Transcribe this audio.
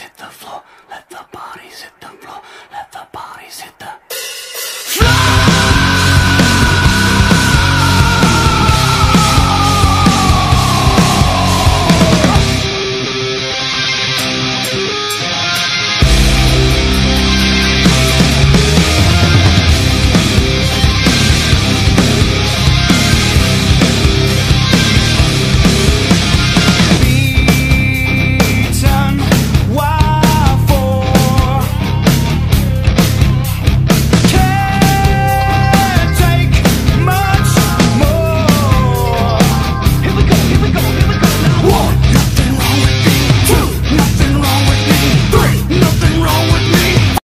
hit the floor.